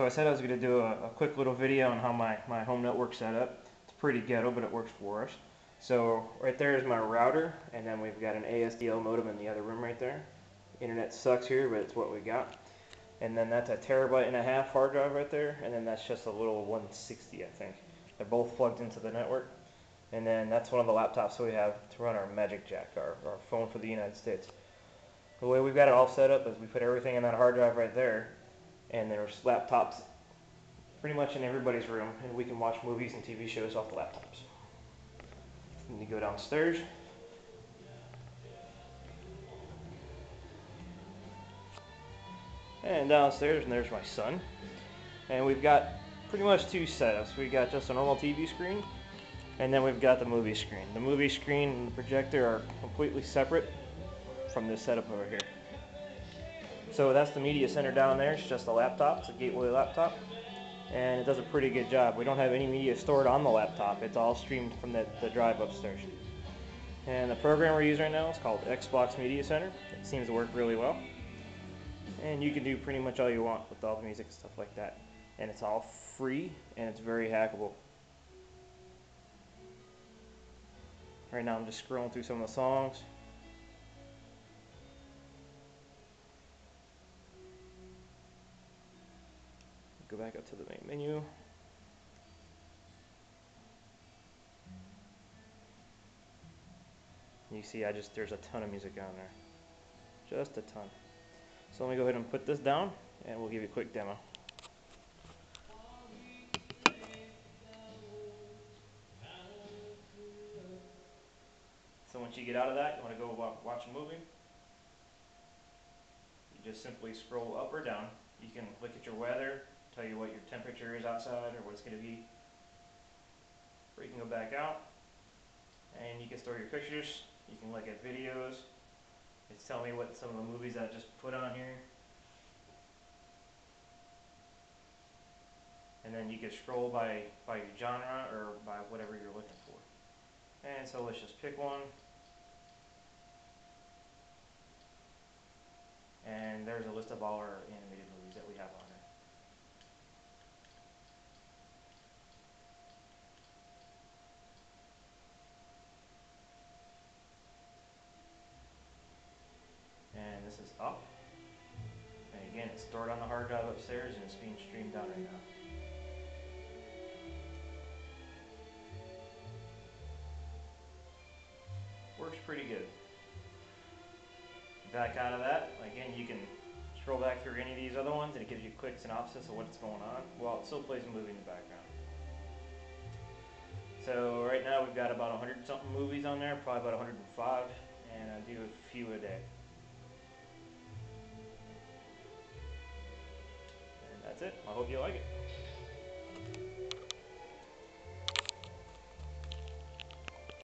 So I said I was going to do a, a, quick little video on how my, my home network set up. It's pretty ghetto, but it works for us. So right there is my router, and then we've got an ASDL modem in the other room right there. Internet sucks here, but it's what we got. And then that's a terabyte and a half hard drive right there, and then that's just a little 160, I think. They're both plugged into the network. And then that's one of the laptops we have to run our Magic Jack, our, our phone for the United States. The way we've got it all set up is we put everything in that hard drive right there, and there's laptops pretty much in everybody's room, and we can watch movies and TV shows off the laptops. And you go downstairs. And downstairs, and there's my son. And we've got pretty much two setups. We've got just a normal TV screen, and then we've got the movie screen. The movie screen and the projector are completely separate from this setup over here. So that's the media center down there. It's just a laptop. It's a Gateway laptop. And it does a pretty good job. We don't have any media stored on the laptop. It's all streamed from the, the drive upstairs. And the program we're using right now is called Xbox Media Center. It seems to work really well. And you can do pretty much all you want with all the music and stuff like that. And it's all free and it's very hackable. Right now I'm just scrolling through some of the songs. Go back up to the main menu. You see I just there's a ton of music on there. Just a ton. So let me go ahead and put this down and we'll give you a quick demo. So once you get out of that, you want to go watch a movie. You just simply scroll up or down. You can look at your weather, tell you what your temperature is outside or what it's going to be. Or you can go back out and you can store your pictures. You can look at videos. It's telling me what some of the movies I just put on here. And then you can scroll by, by your genre or by whatever you're looking for. And so let's just pick one. And there's a list of all our animated movies that we have on there. And this is up. And again, it's stored on the hard drive upstairs and it's being streamed down right now. Works pretty good. Back out of that, again, you can scroll back through any of these other ones and it gives you a quick synopsis of what's going on while it still plays a movie in the background. So right now we've got about 100 something movies on there, probably about 105, and I do a few a day. That's it. I hope you like it.